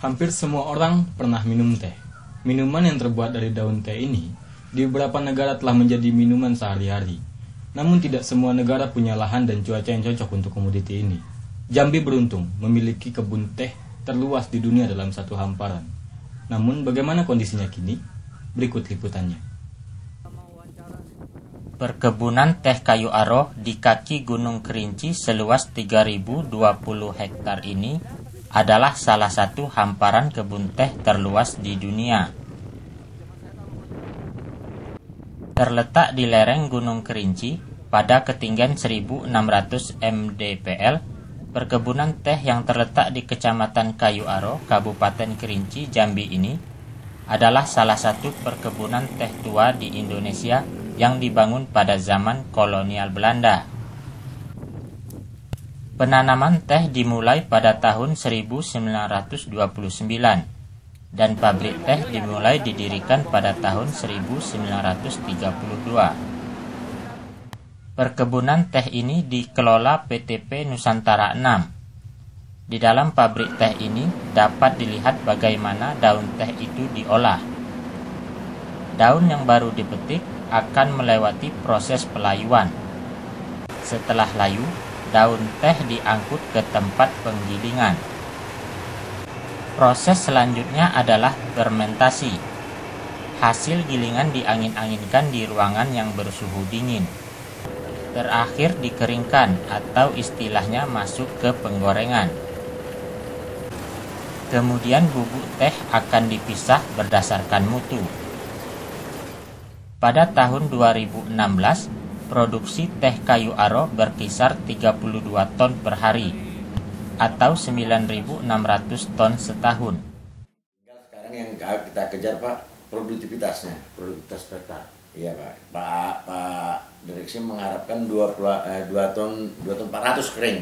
Hampir semua orang pernah minum teh. Minuman yang terbuat dari daun teh ini di beberapa negara telah menjadi minuman sehari-hari. Namun tidak semua negara punya lahan dan cuaca yang cocok untuk komoditi ini. Jambi beruntung memiliki kebun teh terluas di dunia dalam satu hamparan. Namun bagaimana kondisinya kini? Berikut liputannya. Perkebunan teh kayu aro di kaki Gunung Kerinci seluas 3020 hektar ini adalah salah satu hamparan kebun teh terluas di dunia. Terletak di lereng Gunung Kerinci pada ketinggian 1600 mdpl, perkebunan teh yang terletak di Kecamatan Kayu Aro, Kabupaten Kerinci, Jambi ini adalah salah satu perkebunan teh tua di Indonesia yang dibangun pada zaman kolonial Belanda. Penanaman teh dimulai pada tahun 1929 dan pabrik teh dimulai didirikan pada tahun 1932. Perkebunan teh ini dikelola PTP Nusantara 6. Di dalam pabrik teh ini dapat dilihat bagaimana daun teh itu diolah. Daun yang baru dipetik akan melewati proses pelayuan. Setelah layu, daun teh diangkut ke tempat penggilingan. Proses selanjutnya adalah fermentasi. Hasil gilingan diangin-anginkan di ruangan yang bersuhu dingin. Terakhir dikeringkan atau istilahnya masuk ke penggorengan. Kemudian bubuk teh akan dipisah berdasarkan mutu. Pada tahun 2016, produksi teh kayu aro berkisar 32 ton per hari atau 9.600 ton setahun. Sekarang yang kita kejar Pak produktivitasnya, produktivitas peta. Iya Pak. Pak Pak direksi mengharapkan 2 eh, 2 ton 2 ton 400 kering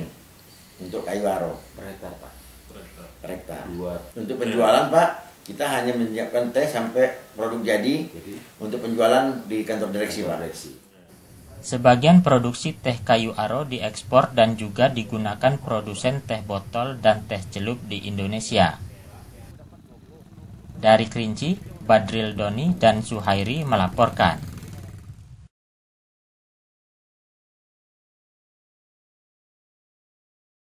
untuk kayu aro per hektar Pak. Per hektar. Untuk penjualan Pak kita hanya menyiapkan teh sampai produk jadi, jadi untuk penjualan di kantor direksi Pak. Direksi. Sebagian produksi teh kayu aro diekspor dan juga digunakan produsen teh botol dan teh celup di Indonesia. Dari Kerinci, Badril Doni dan Suhairi melaporkan.